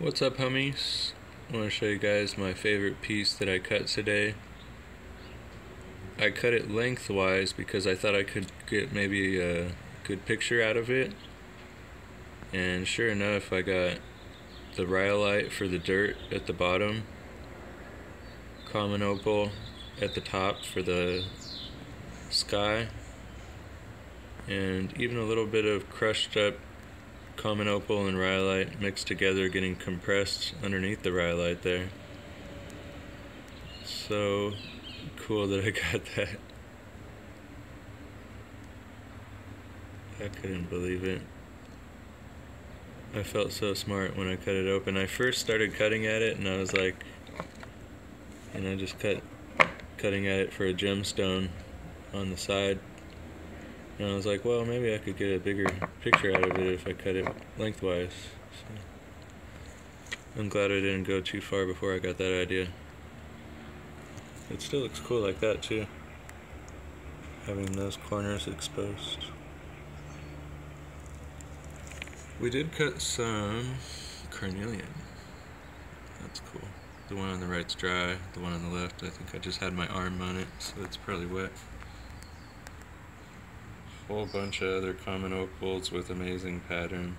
What's up homies? I want to show you guys my favorite piece that I cut today. I cut it lengthwise because I thought I could get maybe a good picture out of it. And sure enough, I got the rhyolite for the dirt at the bottom, common opal at the top for the sky, and even a little bit of crushed up common opal and rhyolite mixed together getting compressed underneath the rhyolite there. So cool that I got that. I couldn't believe it. I felt so smart when I cut it open. I first started cutting at it and I was like, and I just cut, cutting at it for a gemstone on the side. And I was like, well, maybe I could get a bigger picture out of it if I cut it lengthwise. So I'm glad I didn't go too far before I got that idea. It still looks cool like that too. Having those corners exposed. We did cut some carnelian. That's cool. The one on the right's dry, the one on the left, I think I just had my arm on it, so it's probably wet whole bunch of other common opals with amazing pattern.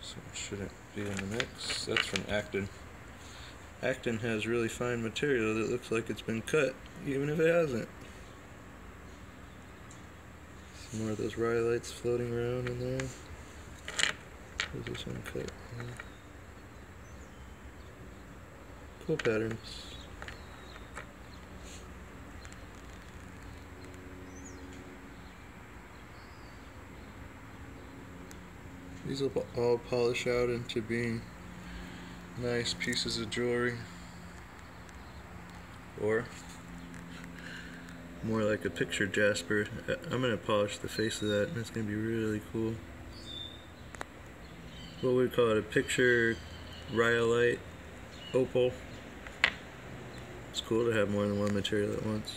So it shouldn't be in the mix. That's from Acton. Acton has really fine material that looks like it's been cut, even if it hasn't. Some more of those rhyolites floating around in there. Is this one cut? Cool patterns. These will all polish out into being nice pieces of jewelry. Or more like a picture jasper. I'm gonna polish the face of that and it's gonna be really cool. What we call it a picture rhyolite opal. It's cool to have more than one material at once